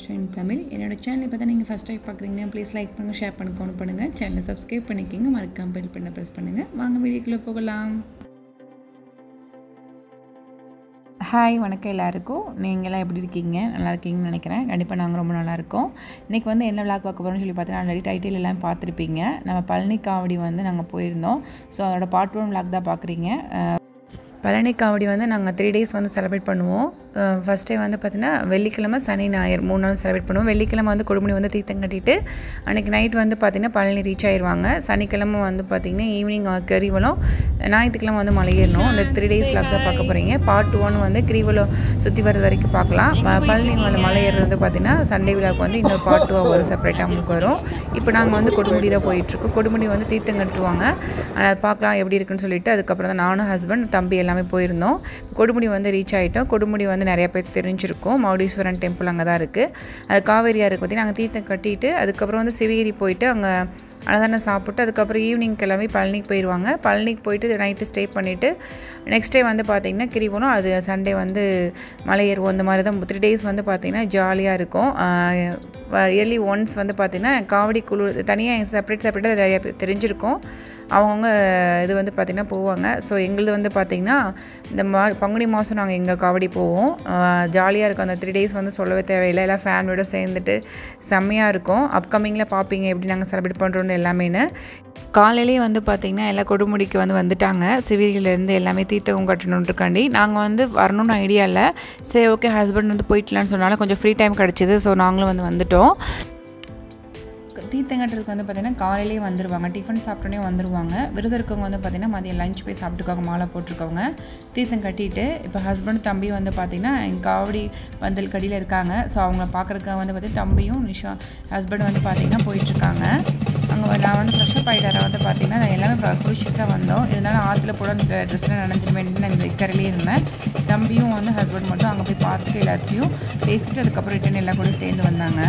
வணக்கம் தமிழ். என்னோட சேனல் இப்போ தான் நீங்கள் ஃபஸ்ட் டைம் பார்க்குறீங்கன்னா ப்ளீஸ் லைக் பண்ணுங்கள் ஷேர் பண்ண கவுண்ட் பண்ணுங்கள் சேனலை சப்ஸ்கிரைப் பண்ணிக்கிங்க. மறக்காம பெல் பண்ண ப்ரெஸ் பண்ணுங்கள் வாங்க வீடியோக்குள்ளே போகலாம். ஹாய் வணக்கம் எல்லாருக்கும். நீங்களாம் எப்படி இருக்கீங்க? நல்லா இருக்கீங்கன்னு நினைக்கிறேன். கண்டிப்பாக நாங்கள் ரொம்ப நல்லாயிருக்கோம் இன்றைக்கி வந்து என்ன விளாக் பார்க்க போகிறோம்னு சொல்லி பார்த்தீங்கன்னா ஆல்ரெடி டைட்டில் எல்லாம் பார்த்துருப்பீங்க. நம்ம பழனி காவடி வந்து நாங்கள் போயிருந்தோம். ஸோ அதோட பார்ட் ஒன் விளாக் தான் பார்க்குறீங்க. பழனி காவடி வந்து நாங்கள் த்ரீ டேஸ் வந்து செலிப்ரேட் பண்ணுவோம். ஃபஸ்ட் டே வந்து பார்த்திங்கன்னா வெள்ளிக்கிழமை சனி ஞாயிறு மூணு நாள் செலிப்ரேட் பண்ணுவோம். வெள்ளிக்கிழமை வந்து கொடுமுடி வந்து தீர்த்தம் கட்டிட்டு அன்றைக்கி நைட் வந்து பார்த்திங்கன்னா பழனி ரீச் ஆயிடுவாங்க சனிக்கிழமை வந்து பார்த்திங்கன்னா ஈவினிங் கிரிவலம் ஞாயிற்றுக்கிழமை வந்து மலையேறணும். அந்த த்ரீ டேஸ் லாக் தான் பார்க்க போகிறீங்க பார்ட் ஒன் வந்து கிரிவலம் சுற்றி வர்றது வரைக்கும் பார்க்கலாம். பழனி வந்து மலை ஏறுறது வந்து பார்த்திங்கன்னா சண்டே விழாவுக்கு வந்து இன்னொரு பார்ட் டூவாக வரும் செப்பரேட்டாக உங்களுக்கு வரும். இப்போ நாங்கள் வந்து கொடுமுடி தான் போயிட்டுருக்கோம். கொடுமுடி வந்து தீர்த்தம் கட்டுவாங்க. அதை பார்க்கலாம் எப்படி இருக்குன்னு சொல்லிட்டு அதுக்கப்புறம் தான் நானும் ஹஸ்பண்ட் தம்பி எல்லாம் எல்லாமே போயிருந்தோம். கொடுமுடி வந்து ரீச் ஆகிட்டோம் கொடுமுடி வந்து நிறைய பேர் தெரிஞ்சிருக்கும். மௌடீஸ்வரன் டெம்பிள் அங்கே தான் இருக்குது அது காவேரியாக இருக்குது பார்த்தீங்கன்னா நாங்கள் தீர்த்தம் கட்டிட்டு அதுக்கப்புறம் வந்து சிவகிரி போயிட்டு அங்கே அன்னதானம் சாப்பிட்டு அதுக்கப்புறம் ஈவினிங் கிளம்பி பழனிக்கு போயிடுவாங்க பழனிக்கு போயிட்டு நைட்டு ஸ்டே பண்ணிவிட்டு நெக்ஸ்ட் டே வந்து பார்த்திங்கன்னா கிரிவனம் அது சண்டே வந்து மலை ஏறுவோம் இந்த மாதிரி தான் த்ரீ டேஸ் வந்து பார்த்திங்கன்னா ஜாலியாக இருக்கும். இயர்லி ஒன்ஸ் வந்து பார்த்திங்கன்னா காவடி குழு தனியாக செப்பரேட் செப்பரேட்டாக நிறைய பேர் தெரிஞ்சிருக்கும். அவங்கவுங்க இது வந்து பார்த்திங்கன்னா போவாங்க. ஸோ எங்களுது வந்து பார்த்திங்கன்னா இந்த மா பங்குனி மாதம் நாங்கள் எங்கள் காவடி போவோம். ஜாலியாக இருக்கும். அந்த த்ரீ டேஸ் வந்து சொல்லவே தேவையில்லை. எல்லாம் ஃபேமிலியோட சேர்ந்துட்டு செம்மையாக இருக்கும். அப்கமிங்கில் பார்ப்பீங்க எப்படி நாங்கள் செலிப்ரேட் பண்ணுறோன்னு எல்லாமேன்னு. காலையிலேயே வந்து பார்த்திங்கன்னா எல்லா கொடுமுடிக்கு வந்து வந்துட்டாங்க. சிவிரியிலேருந்து எல்லாமே தீர்த்தகம் கட்டணுன்றக்காண்டி. நாங்கள் வந்து வரணும்னு ஐடியா இல்லை. சரி ஓகே ஹஸ்பண்ட் வந்து போயிட்டலான்னு சொன்னாலும் கொஞ்சம் ஃப்ரீ டைம் கிடச்சிது. ஸோ நாங்களும் வந்து வந்துட்டோம். தீர்த்தம் கட்டுறதுக்கு வந்து பார்த்திங்கன்னா காலையிலேயே வந்துடுவாங்க டிஃபன் சாப்பிட்டோன்னே வந்துடுவாங்க விருது இருக்கவங்க வந்து பார்த்திங்கன்னா மதியம் லஞ்ச் போய் சாப்பிட்டுக்காங்க. மாலை போட்டிருக்கவங்க. தீர்த்தம் கட்டிட்டு இப்போ ஹஸ்பண்ட் தம்பி வந்து பார்த்திங்கன்னா எங்கள் காவடி வந்தல் கடியில் இருக்காங்க. ஸோ அவங்கள பார்க்குறதுக்காக வந்து பார்த்திங்கன்னா தம்பியும் நிஷா ஹஸ்பண்ட் வந்து பார்த்திங்கன்னா போயிட்டுருக்காங்க. அங்கே நான் வந்து ஃப்ரெஷ்அப் ஆகிட்டார வந்து பார்த்திங்கன்னா நான் எல்லாமே குளிச்சுட்டு தான் வந்தோம். இதனால் ஆற்றுல போட அந்த ட்ரெஸ்லாம் நனைஞ்சிருமேன்ட்டு நான் இந்த இக்கரையிலே இருந்தேன். தம்பியும் வந்து ஹஸ்பண்ட் மட்டும் அங்கே போய் பார்த்துட்டு எல்லாத்தையும் பேசிட்டு அதுக்கப்புறம் ரிட்டன் எல்லாம் கூட சேர்ந்து வந்தாங்க.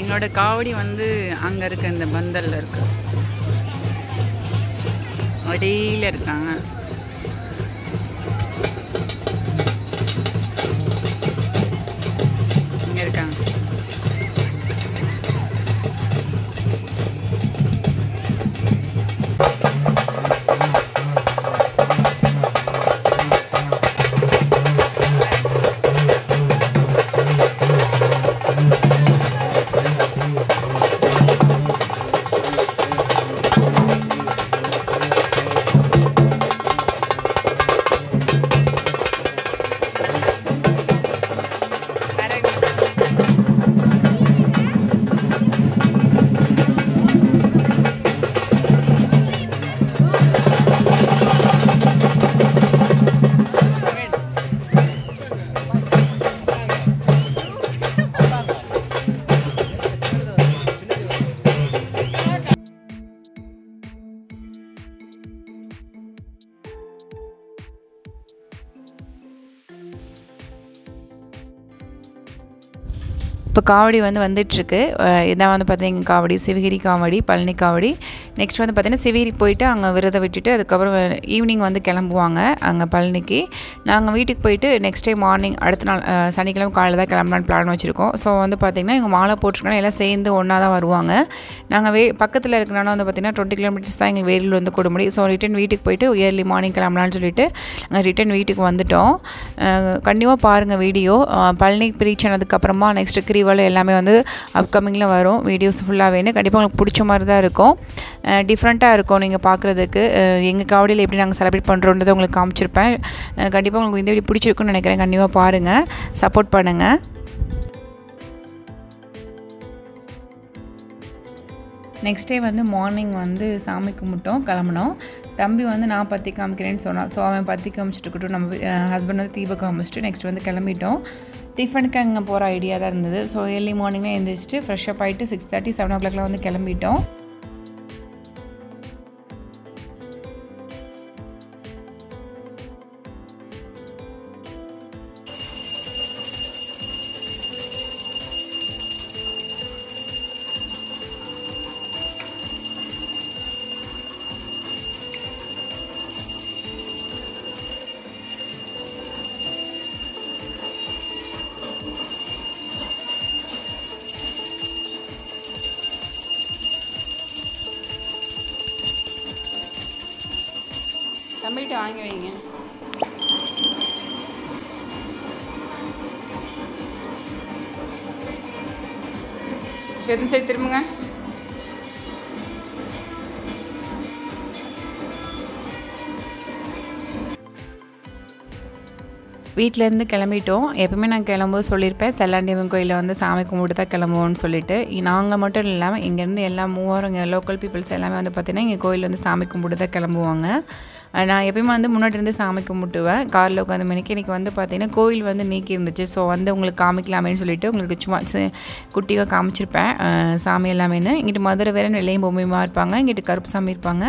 எங்களோட காவடி வந்து அங்கே இருக்க இந்த பந்தலில் இருக்கு. அடியில் இருக்காங்க. காவடி வந்து வந்துட்டுருக்கு. இதான் வந்து பார்த்திங்க காவடி. சிவகிரி காவடி பழனி காவடி நெக்ஸ்ட் வந்து பார்த்திங்கன்னா சிவேரி போயிட்டு அங்கே விரதம் விட்டுட்டு அதுக்கப்புறம் ஈவினிங் வந்து கிளம்புவாங்க அங்கே பழனிக்கு. நாங்கள் வீட்டுக்கு போயிட்டு நெக்ஸ்ட் டே மார்னிங் அடுத்த நாள் சனிக்கிழமை காலையில் தான் கிளம்பலான்னு பிளான் வச்சுருக்கோம். ஸோ வந்து பார்த்திங்கன்னா இவங்க மாலை போட்டிருக்காங்க எல்லாம் சேர்ந்து ஒன்றா தான் வருவாங்க. நாங்கள் வே பக்கத்தில் இருக்கனால வந்து பார்த்திங்கன்னா டுவெண்ட்டி கிலோமீட்டர்ஸ் தான் எங்கள் வேலூர் வந்து கொடுமுடி ஸோ ரிட்டன் வீட்டுக்கு போயிட்டு இயர்லி மார்னிங் கிளம்பலான்னு சொல்லிட்டு நாங்கள் ரிட்டன் வீட்டுக்கு வந்துட்டோம். கண்டிப்பாக பாருங்கள் வீடியோ பழனி ரீச் ஆனதுக்கப்புறமா நெக்ஸ்ட் கிரிவலம் எல்லாமே வந்து அப்கமிங்கில் வரும். வீடியோஸ் ஃபுல்லாக வேணும். கண்டிப்பாக உங்களுக்கு பிடிச்ச மாதிரி தான் இருக்கும். டிஃப்ரெண்ட்டாக இருக்கும் நீங்கள் பார்க்குறதுக்கு எங்கள் காவடியில் எப்படி நாங்கள் செலிப்ரேட் பண்ணுறோன்றதை உங்களுக்கு காமிச்சிருப்பேன். கண்டிப்பாக உங்களுக்கு இந்த வீடியோ பிடிச்சிருக்குன்னு நினைக்கிறேன். கண்டிப்பாக பாருங்கள் சப்போர்ட் பண்ணுங்கள் நெக்ஸ்ட் டே வந்து மார்னிங் வந்து சாமி கும்பிட்டோம் கிளம்புனோம். தம்பி வந்து நான் பற்றி காமிக்கிறேன்னு சொன்னான். ஸோ அவன் பற்றி காமிச்சிட்டு இருக்கட்டும். நம்ம ஹஸ்பண்ட் வந்து தீப காமிச்சிட்டு நெக்ஸ்ட் வந்து கிளம்பிட்டோம். டிஃபனுக்கு அங்கே போகிற ஐடியா தான் இருந்தது. ஸோ ஏர்லி மார்னிங்லாம் எழுந்திரிச்சிட்டு ஃப்ரெஷ்ஷப் ஆகிட்டு சிக்ஸ் தேர்ட்டி செவன் ஓ கிளாக்லாம் வந்து கிளம்பிட்டோம். வீட்டிலேருந்து கிளம்பிட்டோம். எப்பவுமே நான் கிளம்பும் சொல்லியிருப்பேன் செல்லாண்டியம்மன் கோயிலில் வந்து சாமி கும்பிட்டு தான் கிளம்புவோம்னு சொல்லிட்டு. நாங்கள் மட்டும் இல்லாமல் இங்கேருந்து எல்லா மூவாரும் இங்கே லோக்கல் பீப்புள்ஸ் எல்லாமே வந்து பார்த்திங்கன்னா இங்கே கோயில் வந்து சாமி கும்பிட்டு தான் கிளம்புவாங்க. நான் எப்பயுமே வந்து முன்னாடி இருந்து சாமி கும்பிட்டுவேன். காரில் உட்காந்து மணிக்கு இன்றைக்கி வந்து பார்த்திங்கன்னா கோயில் வந்து நீக்கி இருந்துச்சு ஸோ வந்து உங்களுக்கு காமிக்கலாமேன்னு சொல்லிட்டு உங்களுக்கு சும்மா சி- குட்டியாக காமிச்சிருப்பேன். சாமி எல்லாமேன்னு. இங்கிட்டு மதுரை வேற நிலையும் பொம்மையுமா இருப்பாங்க. இங்கிட்டு கருப்பு சாமி இருப்பாங்க.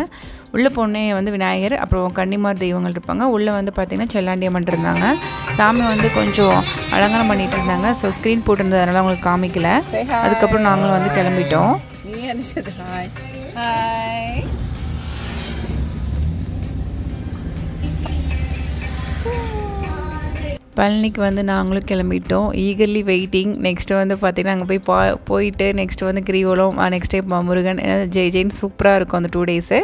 உள்ளே பொண்ணே வந்து விநாயகர் அப்புறம் கன்னிமார் தெய்வங்கள் இருப்பாங்க. உள்ளே வந்து பார்த்திங்கன்னா செல்லாண்டியம்மன் இருந்தாங்க. சாமி வந்து கொஞ்சம் அலங்காரம் பண்ணிட்டு இருந்தாங்க. ஸோ ஸ்க்ரீன் போட்டிருந்ததுனால உங்களுக்கு காமிக்கல. அதுக்கப்புறம் நாங்களும் வந்து கிளம்பிட்டோம். பழனிக்கு வந்து நாங்களும் கிளம்பிட்டோம். ஈகர்லி வெயிட்டிங் நெக்ஸ்ட்டு வந்து பார்த்திங்கன்னா அங்கே போய் பா போயிட்டு நெக்ஸ்ட்டு வந்து கிரிவலம் நெக்ஸ்ட் டைம் முருகன் ஜெய் ஜெயின் சூப்பராக இருக்கும் அந்த டூ டேஸு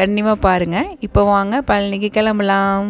கண்டிப்பாக பாருங்கள் இப்போ வாங்க பழனிக்கு கிளம்பலாம்.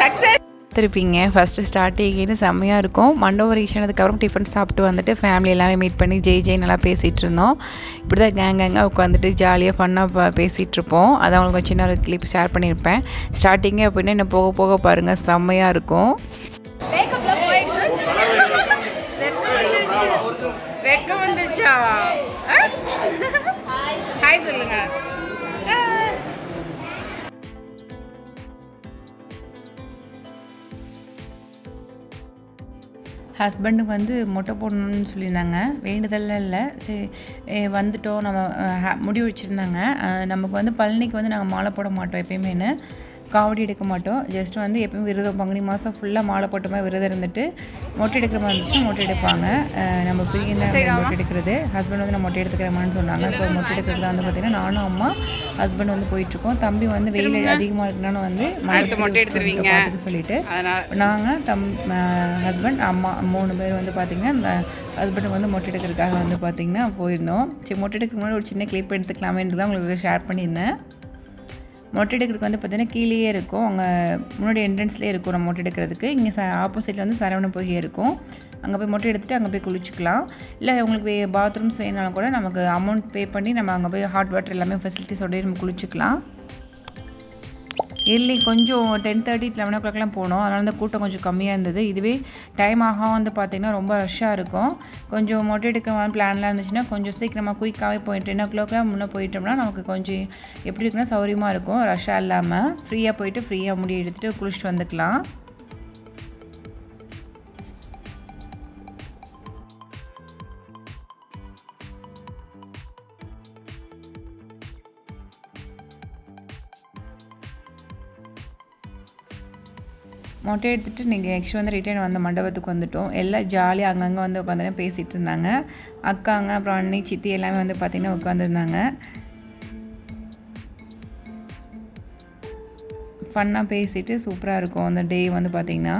சக்ஸஸ் திருப்பிங்க. ஃபஸ்ட்டு ஸ்டார்டிங்னு செம்மையாக இருக்கும். மண்டபம் ரீச் ஆனதுக்கப்புறம் டிஃபன் சாப்பிட்டு வந்துட்டு ஃபேமிலி எல்லாமே மீட் பண்ணி ஜெய் ஜெய் நல்லா பேசிகிட்டு இருந்தோம். இப்படி தான் கேங் கேங்காக உட்காந்துட்டு ஜாலியாக ஃபன்னாக பேசிகிட்டு இருப்போம். அதை அவங்களுக்கு ஒரு சின்ன ஒரு கிளிப் ஷேர் பண்ணியிருப்பேன். ஸ்டார்டிங்கே அப்படின்னா இன்னும் போக போக பாருங்கள் செம்மையாக இருக்கும். ஹஸ்பண்டுக்கு வந்து மொட்டை போடணும்னு சொல்லியிருந்தாங்க. வேண்டுதல்லாம் இல்லை. சரி வந்துட்டோம். நம்ம ஹே- முடி வச்சுருந்தாங்க. நமக்கு வந்து பழனிக்கு வந்து நாங்கள் மாலை போட மாட்டோம் எப்பயுமேனு காவடி எடுக்க மாட்டோம். ஜஸ்ட் வந்து எப்பயும் விரதம் பங்குனி மாதம் ஃபுல்லாக மாலை போட்ட மாதிரி விரதம் இருந்துட்டு மொட்டை எடுக்கிற மாதிரி இருந்துச்சுன்னா மொட்டை எடுப்பாங்க. நம்ம பிரிந்த மொட்டை எடுக்கிறது. ஹஸ்பண்ட் வந்து நான் மொட்டை எடுத்துக்கிறேமான்னு சொன்னாங்க. ஸோ மொட்டை எடுக்கிறது வந்து பார்த்திங்கன்னா நானும் அம்மா ஹஸ்பண்ட் வந்து போயிட்டுருக்கோம். தம்பி வந்து வெயில் அதிகமாக இருக்குனால வந்து மொட்டை எடுத்துருவீங்க. சொல்லிட்டு. நாங்கள் தம் ஹஸ்பண்ட் அம்மா மூணு பேர் வந்து பார்த்திங்கன்னா ஹஸ்பண்டுக்கு வந்து மொட்டை எடுக்கிறதுக்காக வந்து பார்த்திங்கன்னா போயிருந்தோம். சரி மொட்டை எடுக்கிறதுக்கு முன்னாடி ஒரு சின்ன கிளிப் எடுத்துக்கலாமேன்றது தான் உங்களுக்கு ஷேர் பண்ணியிருந்தேன். மொட்டை எடுக்கிறதுக்கு வந்து பார்த்திங்கன்னா கீழேயே இருக்கும். அங்கே முன்னாடி என்ட்ரன்ஸ்லேயே இருக்கும் நம்ம மொட்டை எடுக்கிறதுக்கு. இங்கே ச ஆப்போசிட்டில் வந்து சரவண பொய்கை இருக்கும். அங்கே போய் மொட்டை எடுத்துகிட்டு அங்கே போய் குளிச்சுக்கலாம். இல்லை உங்களுக்கு பாத்ரூம்ஸ் வேணாலும் கூட நமக்கு அமௌண்ட் பே பண்ணி நம்ம அங்கே போய் ஹாட் வாட்டர் எல்லாமே ஃபெசிலிட்டிஸோடய நம்ம குளிச்சுக்கலாம். இல்லை கொஞ்சம் டென் தேர்ட்டி லெவன் ஓ கிளாக்லாம் போனோம். அதனால் அந்த கூட்டம் கொஞ்சம் கம்மியாக இருந்தது. இதுவே டைம் ஆக வந்து பார்த்திங்கன்னா ரொம்ப ரஷ்ஷாக இருக்கும். கொஞ்சம் மொட்டை எடுக்க பிளான்லாம் இருந்துச்சுன்னா கொஞ்சம் சீக்கிரமாக குயிக்காகவே போயிட்டு டென் ஓ கிளாக்லாம் முன்னே போயிட்டோம்னா நமக்கு கொஞ்சம் எப்படி இருக்குன்னா சௌரியமாக இருக்கும். ரஷ்ஷாக இல்லாமல் ஃப்ரீயாக போயிட்டு ஃப்ரீயாக முடி எடுத்துகிட்டு குளிச்சுட்டு வந்துக்கலாம். மொட்டை எடுத்துகிட்டு இன்றைக்கி நெக்ஸ்ட் வந்து ரிட்டர்ன் வந்த மண்டபத்துக்கு வந்துட்டோம். எல்லாம் ஜாலியாக அங்கங்கே வந்து உட்காந்து பேசிகிட்டு இருந்தாங்க. அக்காங்க அப்புறம் அண்ணி சித்தி எல்லாமே வந்து பார்த்திங்கன்னா உட்காந்துருந்தாங்க ஃபன்னாக பேசிட்டு சூப்பராக இருக்கும். அந்த டே வந்து பார்த்திங்கன்னா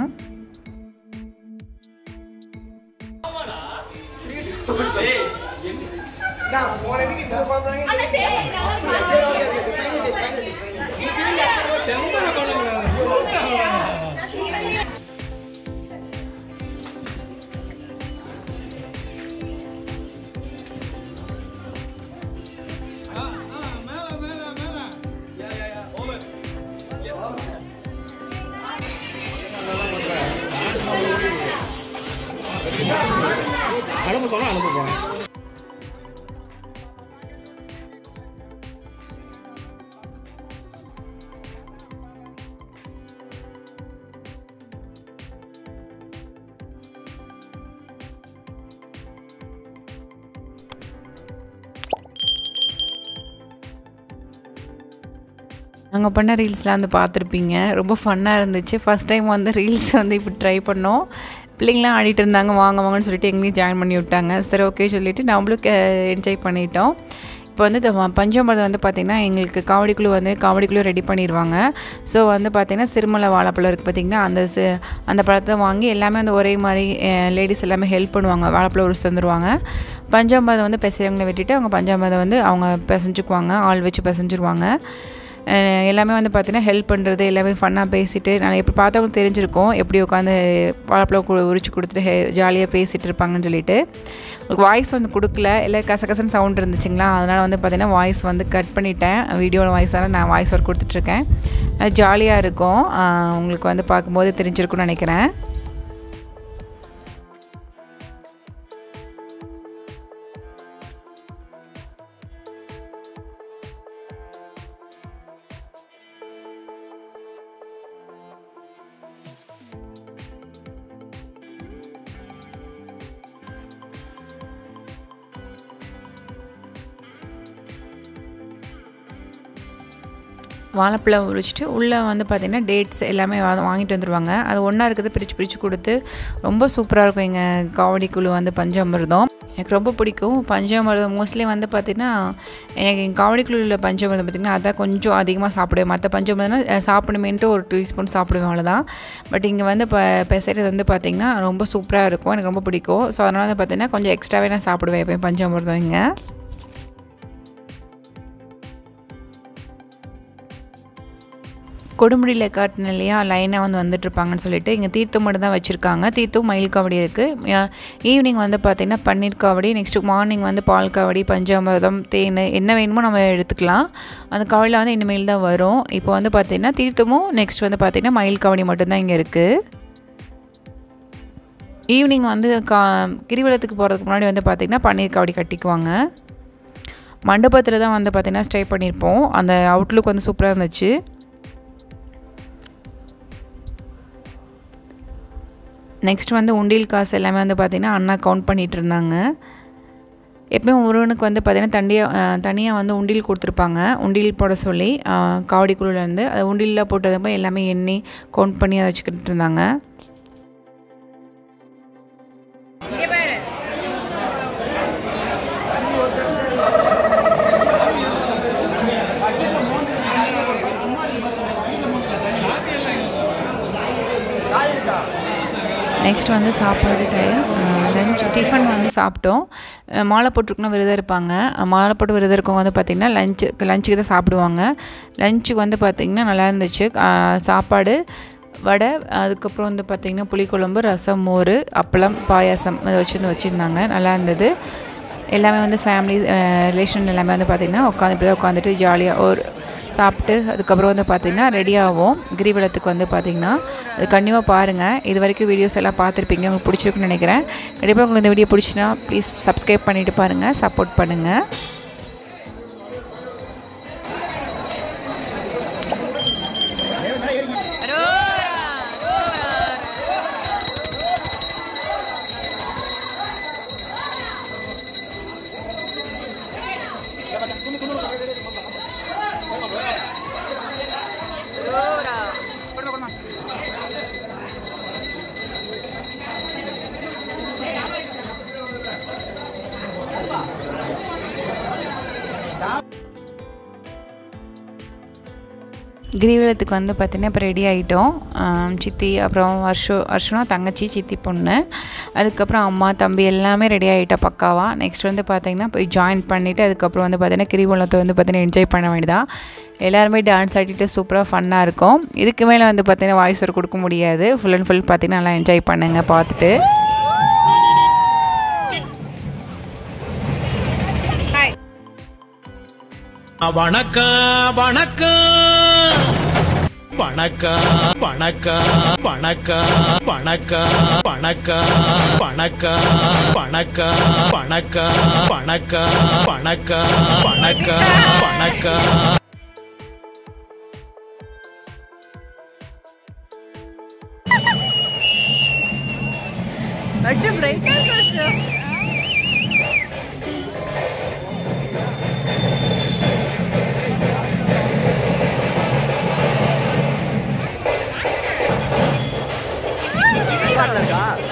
நாங்கள் பண்ண ரீல்ஸ்லாம் வந்து பார்த்துருப்பீங்க. ரொம்ப ஃபன்னாக இருந்துச்சு. ஃபஸ்ட் டைம் வந்து ரீல்ஸ் வந்து இப்படி ட்ரை பண்ணோம். பிள்ளைங்களாம் ஆடிட்டு இருந்தாங்க. வாங்க வாங்கன்னு சொல்லிட்டு எங்கேயும் ஜாயின் பண்ணி விட்டாங்க. சரி ஓகே சொல்லிவிட்டு நம்மளும் என்ஜாய் பண்ணிட்டோம். இப்போ வந்து இந்த வ- வந்து பார்த்திங்கன்னா எங்களுக்கு காவடிக்குழு வந்து காவடிக்குழு ரெடி பண்ணிடுவாங்க ஸோ வந்து பார்த்திங்கன்னா சிறுமலை வாழைப்பழம் இருக்குது பார்த்திங்கன்னா அந்த அந்த பழத்தை வாங்கி எல்லாமே வந்து ஒரே மாதிரி லேடிஸ் எல்லாமே ஹெல்ப் பண்ணுவாங்க. வாழைப்பழம் உரிச்சு தந்துடுவாங்க பஞ்சாமிரதம் வந்து பெசைறவங்களை வெட்டிட்டு அவங்க பஞ்சாமிரதம் வந்து அவங்க பிசைஞ்சுக்குவாங்க. ஆள் வச்சு பிசைஞ்சிருவாங்க. எல்லாமே வந்து பார்த்தீங்கன்னா ஹெல்ப் பண்ணுறது எல்லாமே ஃபன்னாக பேசிட்டு நான் எப்படி பார்த்தவங்களுக்கு தெரிஞ்சிருக்கோம் எப்படி உட்காந்து வாழைப்பழம் கு- உரிச்சு கொடுத்துட்டு ஹே ஜாலியாக பேசிகிட்டு இருப்பாங்கன்னு சொல்லிட்டு. வாய்ஸ் வந்து கொடுக்கல இல்லை கசகசன்னு சவுண்ட் இருந்துச்சுங்களா? அதனால் வந்து பார்த்தீங்கன்னா வாய்ஸ் வந்து கட் பண்ணிட்டேன். வீடியோவில் வாய்ஸால் நான் வாய்ஸ் ஒர்க் கொடுத்துட்ருக்கேன் ஜாலியாக இருக்கும். உங்களுக்கு வந்து பார்க்கும்போது தெரிஞ்சிருக்கும்னு நினைக்கிறேன். வாழைப்பழம் உரிச்சிட்டு உள்ளே வந்து பார்த்திங்கன்னா டேட்ஸ் எல்லாமே வாங்கிட்டு வந்துடுவாங்க அது ஒன்றா இருக்கிறது பிரித்து பிரித்து கொடுத்து ரொம்ப சூப்பராக இருக்கும் எங்கள் காவடி குழு வந்து பஞ்சாமிர்தம். எனக்கு ரொம்ப பிடிக்கும். பஞ்சாமிர்தம் மோஸ்ட்லி வந்து பார்த்திங்கன்னா எனக்கு எங்கள் காவடி குழுவில் பஞ்சாமிர்தம் பார்த்திங்கன்னா அதான் கொஞ்சம் அதிகமாக சாப்பிடுவேன். மற்ற பஞ்சாமிர்தம்னா அஹ், சாப்பிடுமேன்ட்டு ஒரு டூ ஸ்பூன் சாப்பிடுவேன் அவ்வளோதான் பட் இங்கே வந்து இப்போ பெசைறது வந்து பார்த்திங்கன்னா ரொம்ப சூப்பராக இருக்கும். எனக்கு ரொம்ப பிடிக்கும். ஸோ அதனால் வந்து பார்த்திங்கன்னா கொஞ்சம் எக்ஸ்ட்ராவே நான் சாப்பிடுவேன் எப்போயும் பஞ்சாமிர்தம் இங்கே. கொடுமுடியில் காட்டின இல்லையா? லைனாக வந்து வந்துட்டுருப்பாங்கன்னு சொல்லிட்டு இங்கே தீர்த்தம் மட்டும் தான் வச்சுருக்காங்க. தீர்த்தம் மயில் காவடி இருக்குது ஈவினிங் வந்து பார்த்திங்கன்னா பன்னீர் காவடி நெக்ஸ்ட்டு மார்னிங் வந்து பால் காவடி பஞ்சாமிரதம் தேன் என்ன வேணுமோ நம்ம எடுத்துக்கலாம். அந்த காவடியில் வந்து இனிமேல் தான் வரும். இப்போ வந்து பார்த்திங்கன்னா தீர்த்தமும் நெக்ஸ்ட் வந்து பார்த்திங்கன்னா மயில் காவடி மட்டும்தான் இங்கே இருக்குது ஈவினிங் வந்து கா கிரிவலத்துக்கு போகிறதுக்கு முன்னாடி வந்து பார்த்திங்கன்னா பன்னீர் காவடி கட்டிக்குவாங்க. மண்டபத்தில் தான் வந்து பார்த்திங்கன்னா ஸ்டே பண்ணியிருப்போம் அந்த அவுட்லுக் வந்து சூப்பராக இருந்துச்சு. நெக்ஸ்ட் வந்து உண்டியல் காசு எல்லாமே வந்து பார்த்திங்கன்னா அண்ணா கவுண்ட் பண்ணிகிட்டு இருந்தாங்க. எப்பயும் ஒருவனுக்கு வந்து பார்த்திங்கன்னா தண்டியாக தனியாக வந்து உண்டியல் கொடுத்துருப்பாங்க. உண்டியல் போட சொல்லி காவடி குழுலேருந்து அது உண்டியலில் போட்டதப்போ எல்லாமே எண்ணி கவுண்ட் பண்ணி அதை வச்சுக்கிட்டு இருந்தாங்க. நெக்ஸ்ட் வந்து சாப்பாடு டைம் லஞ்ச் டிஃபன் வந்து சாப்பிட்டோம். மாலை போட்டிருக்கணும் விரதம் இருப்பாங்க. மாலை போட்டு விரதம் இருக்கவங்க வந்து பார்த்திங்கன்னா லஞ்சு லஞ்சுக்கு தான் சாப்பிடுவாங்க. லஞ்சுக்கு வந்து பார்த்திங்கன்னா நல்லா இருந்துச்சு. சாப்பாடு வடை அதுக்கப்புறம் வந்து பார்த்திங்கன்னா புளிக்குழம்பு ரசம் மோர் அப்பளம் பாயாசம் இதை வச்சுருந்து வச்சுருந்தாங்க. நல்லா இருந்தது. எல்லாமே வந்து ஃபேமிலி ரிலேஷன் எல்லாமே வந்து பார்த்திங்கன்னா உட்காந்து இப்படி தான் உட்காந்துட்டு ஜாலியாக ஒரு சாப்பிட்டு அதுக்கப்புறம் வந்து பார்த்திங்கன்னா ரெடி ஆகும் கிரிவலத்துக்கு வந்து பார்த்திங்கன்னா அது கண்டிப்பாக பாருங்கள் இது வரைக்கும் வீடியோஸ் எல்லாம் பார்த்துருப்பீங்க. உங்களுக்கு பிடிச்சிருக்குன்னு நினைக்கிறேன். கண்டிப்பாக உங்களுக்கு இந்த வீடியோ பிடிச்சினா ப்ளீஸ் சப்ஸ்கிரைப் பண்ணிவிட்டு பாருங்கள் சப்போர்ட் பண்ணுங்கள் கிரிவலத்துக்கு வந்து பார்த்திங்கன்னா இப்போ ரெடி ஆகிட்டோம் சித்தி அப்புறம் வருஷம் வருஷம்னா தங்கச்சி சித்தி பொண்ணு. அதுக்கப்புறம் அம்மா தம்பி எல்லாமே ரெடி ஆகிட்டோம் பக்காவாக நெக்ஸ்ட் வந்து பார்த்திங்கன்னா போய் ஜாயின் பண்ணிவிட்டு அதுக்கப்புறம் வந்து பார்த்திங்கன்னா கிரிவலத்தை வந்து பார்த்திங்கன்னா என்ஜாய் பண்ண வேண்டியதான் எல்லாருமே டான்ஸ் ஆடிட்டு சூப்பராக ஃபன்னாக இருக்கும். இதுக்கு மேலே வந்து பார்த்திங்கன்னா வாய்ஸ் ஒரு கொடுக்க முடியாது. ஃபுல் அண்ட் ஃபுல் பார்த்திங்கன்னா நல்லா என்ஜாய் பண்ணுங்க பார்த்துட்டு. வணக்கம் வணக்கம் வணக்கம் வணக்கம் வணக்கம் வணக்கம் வணக்கம் வணக்கம் வணக்கம் வணக்கம் வணக்கம் வணக்கம் வணக்கம் வணக்கம் வருஷம் பிரைட் 差了点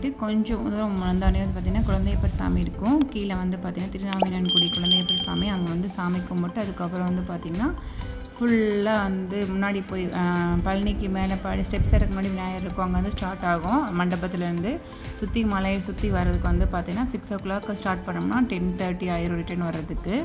போயிட்டு கொஞ்சம் தூரம் வந்தாலே வந்து பார்த்திங்கன்னா குழந்தையப்பர் சாமி இருக்கும். கீழே வந்து பார்த்திங்கன்னா திருநாமினன்குடி குழந்தையப்பர் சாமி. அங்கே வந்து சாமி கும்பிட்டு அதுக்கப்புறம் வந்து பார்த்திங்கன்னா ஃபுல்லாக வந்து முன்னாடி போய் பழனிக்கு மேலே பாடி ஸ்டெப்ஸ் இறக்கு முன்னாடி விநாயகர் இருக்கும். அங்கே வந்து ஸ்டார்ட் ஆகும். மண்டபத்துலேருந்து சுற்றி மலையை சுற்றி வர்றதுக்கு வந்து பார்த்திங்கன்னா சிக்ஸ் ஓ கிளாக் ஸ்டார்ட் பண்ணோம்னா டென் தேர்ட்டி ஆயிரம் ரிட்டர்ன் வர்றதுக்கு.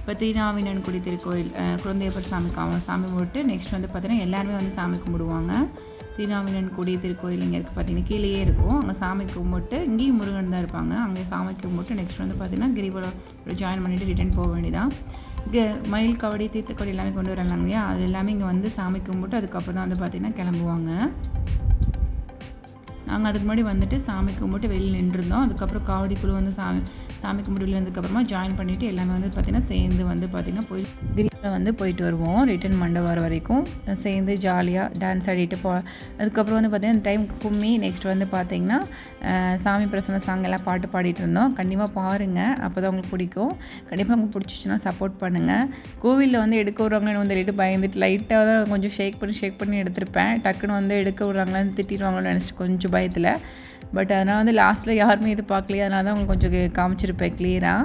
இப்போ திருநாவினன்குடி திருக்கோயில் குழந்தையப்பர் சாமி கா- சாமி கும்பிட்டு நெக்ஸ்ட் வந்து பார்த்திங்கன்னா எல்லாருமே வந்து சாமி கும்பிடுவாங்க. திருநாவினன்குடி திருக்கோயில் இங்கே இருக்குது பார்த்தீங்கன்னா கீழேயே இருக்கும். அங்கே சாமி கும்பிட்டு இங்கேயும் முருகன் தான் இருப்பாங்க. அங்கே சாமி கும்பிட்டு நெக்ஸ்ட் வந்து பார்த்திங்கன்னா கிரிவலம் ஜாயின் பண்ணிவிட்டு ரிட்டர்ன் போக வேண்டியதான் இங்கே மயில் கவடி தீர்த்தக்கவடி எல்லாமே கொண்டு வரலாங்க இல்லையா? அது எல்லாமே இங்கே வந்து சாமி கும்பிட்டு அதுக்கப்புறம் தான் வந்து பார்த்திங்கன்னா கிளம்புவாங்க. நாங்கள் அதுக்கு முன்னாடி வந்துட்டு சாமி கும்பிட்டு வெளியில் நின்றுருந்தோம். அதுக்கப்புறம் காவடி குழு வந்து சாமி சாமி கும்பிட்டு வெளில இருந்ததுக்கப்புறமா ஜாயின் பண்ணிவிட்டு எல்லாமே வந்து பார்த்திங்கன்னா சேர்ந்து வந்து பார்த்திங்கன்னா போய் வந்து போயிட்டு வருவோம். ரிட்டன் மண்டபம் வர வரைக்கும். சேர்ந்து ஜாலியாக டான்ஸ் ஆடிட்டு போ அதுக்கப்புறம் வந்து பார்த்திங்கன்னா இந்த டைம் கும்மி நெக்ஸ்ட் வந்து பார்த்திங்கன்னா சாமி பிரசன்ன சாங் எல்லாம் பாட்டு பாடிட்டு இருந்தோம். கண்டிப்பாக பாருங்கள் அப்போ தான் உங்களுக்கு பிடிக்கும். கண்டிப்பாக உங்களுக்கு பிடிச்சிச்சுன்னா சப்போர்ட் பண்ணுங்கள் கோவிலில் வந்து எடுக்க விட்றாங்களேன்னு வந்து சொல்லிட்டு பயந்துட்டு லைட்டாக தான் கொஞ்சம் ஷேக் பண்ணி ஷேக் பண்ணி எடுத்திருப்பேன். டக்குன்னு வந்து எடுக்க விட்றாங்களான்னு திட்டிடுவாங்களோன்னு நினச்சிட்டு கொஞ்சம் பயத்தில். பட் அதனால் வந்து லாஸ்ட்டில் யாருமே இது பார்க்கலையே அதனால தான் அவங்க கொஞ்சம் காமிச்சிருப்பேன் கிளியராக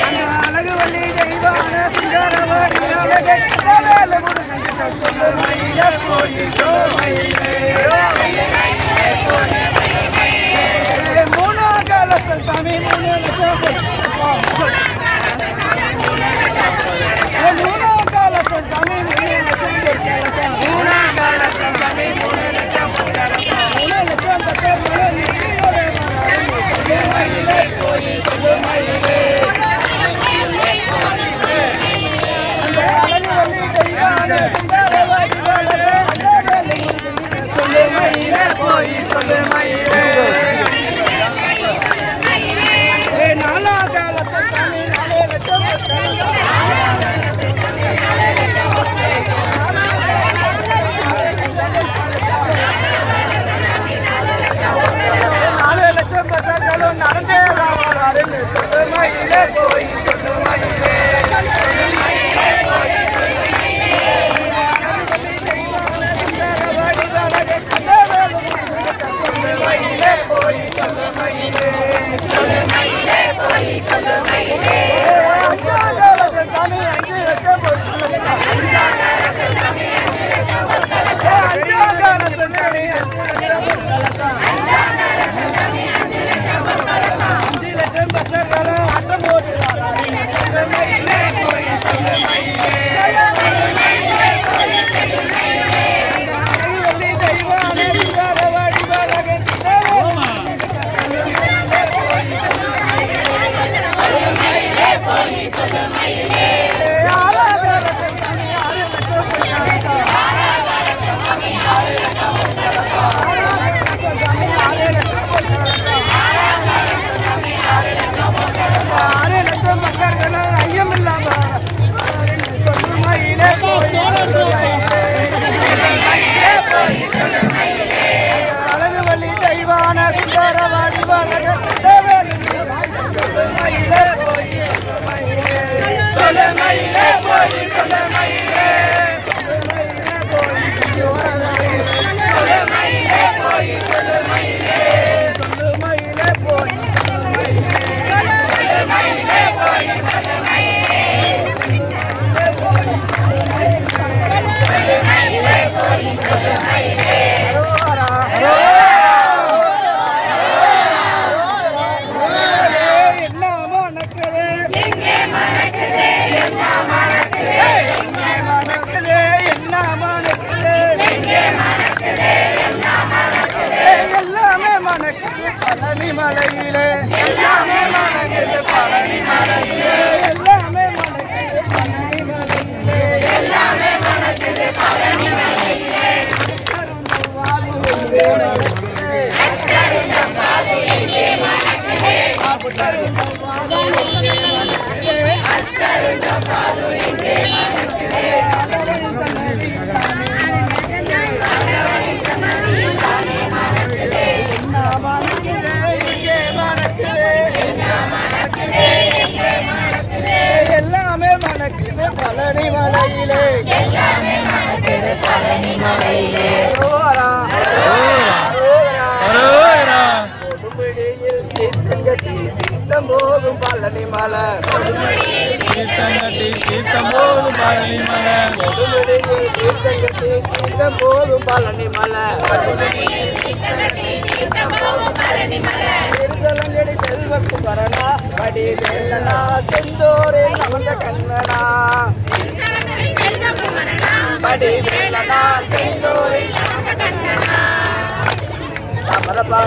Una gala Santa Mimuna. நடந்தே வரலாறு சொந்தமாயிலே போய்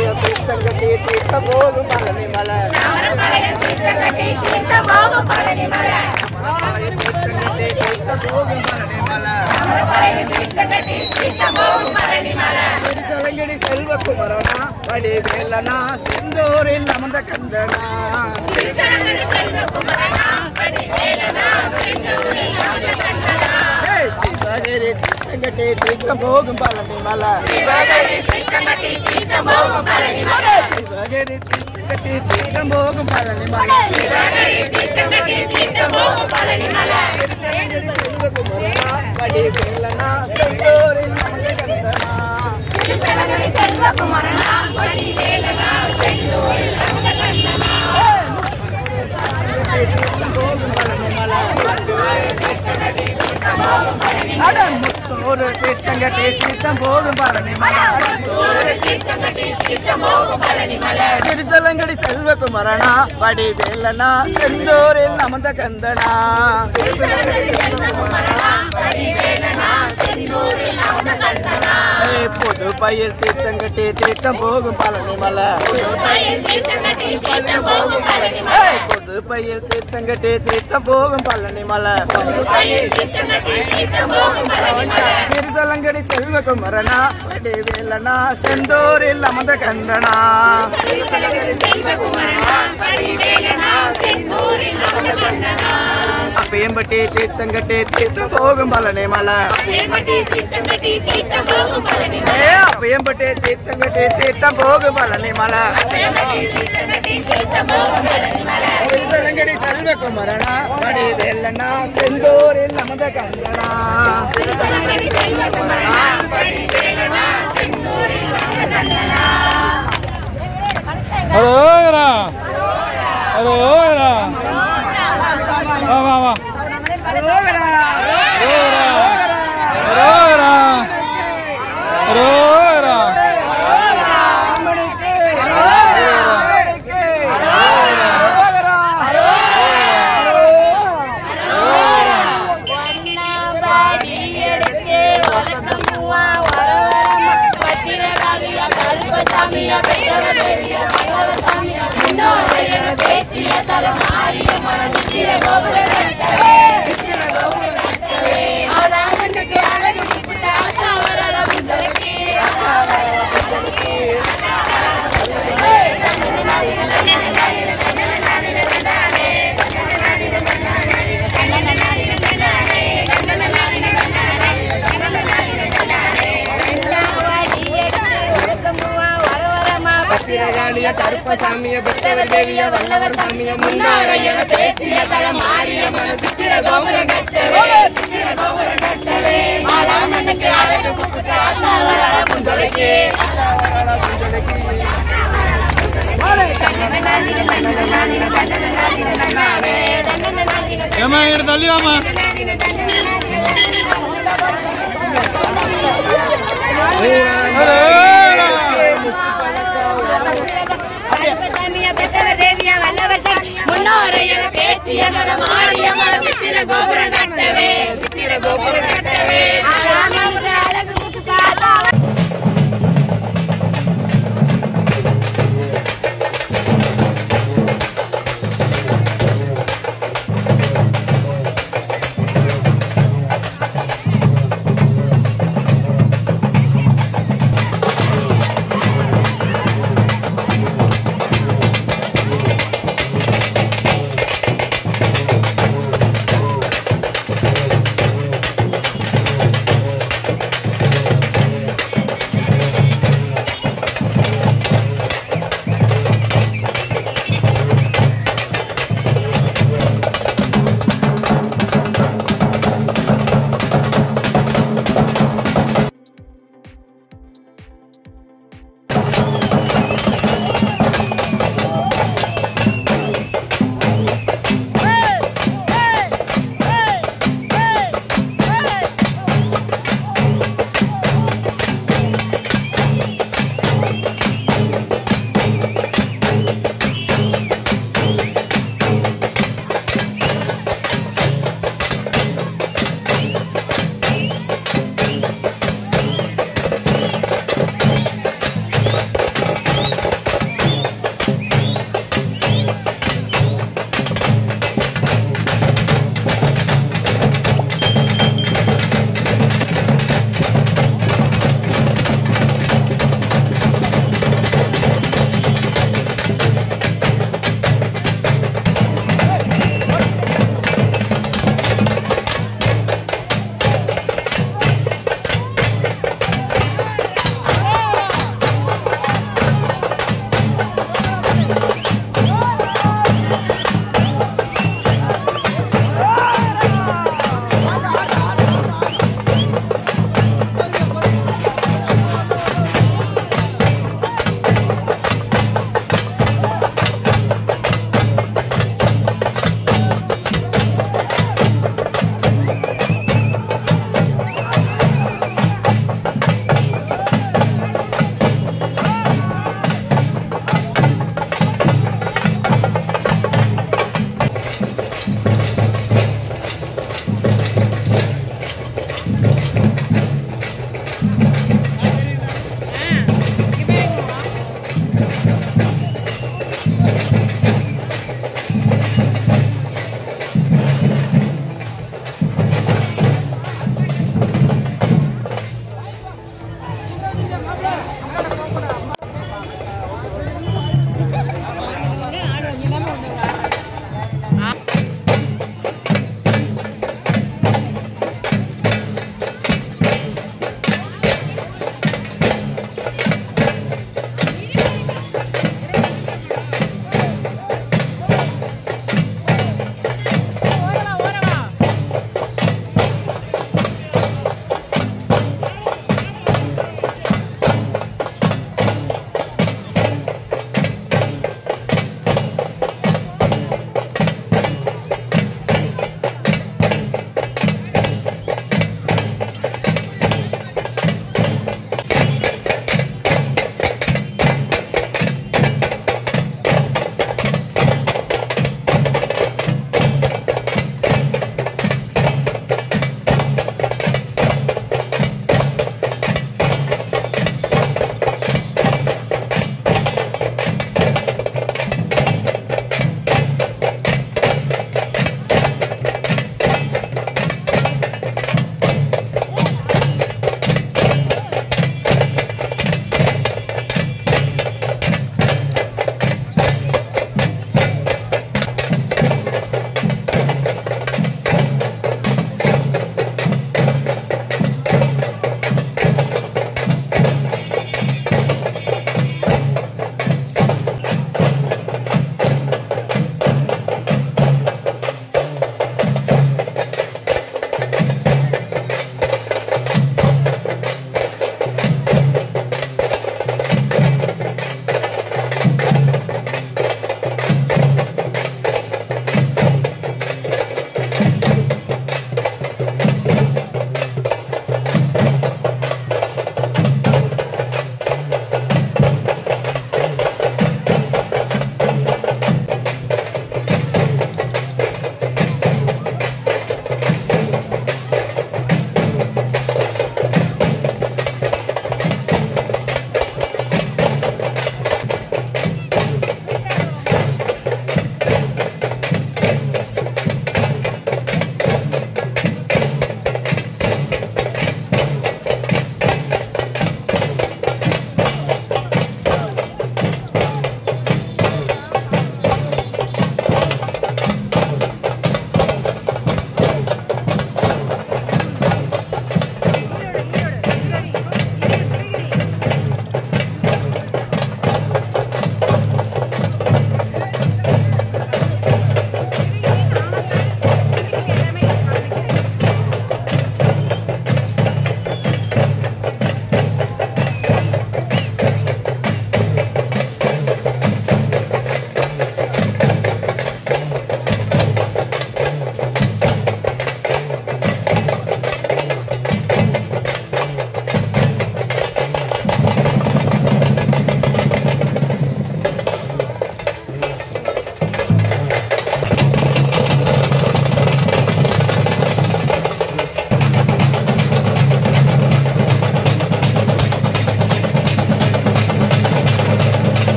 தாமரபாய தீர்த்தம் கட்டி தீர்த்தம் போகும் பழனி மலை தீர்த்தம் கட்டி தீர்த்தம் போகும் பழனி மலை கந்தனா ஏய், சிவகிரி தீர்த்தங்கட்டி தீர்த்தம் போகும் பழனி மலை. சிவகிரி தீர்த்தங்கட்டி தீர்த்தம் போகும் பழனி மலை. சிவகிரி தீர்த்தங்கட்டி தீர்த்தம் போகும் பழனி மலை திருச்சலங்கடி செல்வ குமரனா படி வேலனா செந்தோரில் கந்தனா. ஒரு தீர்த்தங்கட்டி தீர்த்தம் போகும் பழனி மலை திருசலங்கடி செல்வகுமரனா வடிவேலனா செந்தூரில் நமந்த கந்தனா புது பயிர் தீர்த்தங்கட்டி தீர்த்தம் போகும் பழனி மலை. ஏய், புது பயிர் தீர்த்தங்கட்டி தீர்த்தம் போகும் பழனி மலை. திருசலங்கடி செல்வகுமரனா படி வேலனா செந்தூரில் நமந்த கந்தனா. அப்பயம்பட்டி தீர்த்தங்கட்டி தீர்த்தம் போகும் பழனி மலை. அப்பயம்பட்டி தீர்த்தங்கட்டி தீர்த்தம் போகும் பழனி மலை. திருசலங்கடி செல்வகுமரனா படி வேலனா செந்தூரில் நமத கந்தனா அரோகரா அரோகரா வா வா வா. ¡Ahora! பத்திரகாளிய கருப்பசாமிய பெற்றவர் தேவிய வல்லவர் சாமிய முன்னாரையன பேச்சிய தல மாறிய மன சித்திர கோபுரம் கட்டவே சித்திர கோபுரம் கட்டவே. ஆலாமண்ணுக்கு அழகு புக்குக்கு அல்லாவர் ஏமா இங்கிட்ட தள்ளி வாமா கோபுரம் கட்டவே. சித்திர கோபுரம் கட்டவே.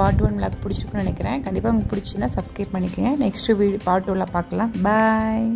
பார்ட் ஒன் விளாக் பிடிச்சிருக்குன்னு நினைக்கிறேன். கண்டிப்பாக உங்களுக்கு பிடிச்சிருந்தா சப்ஸ்கிரைப் பண்ணிக்கோங்க. நெக்ஸ்ட்டு வீடியோ பார்ட் டூவில் பார்க்கலாம். பாய்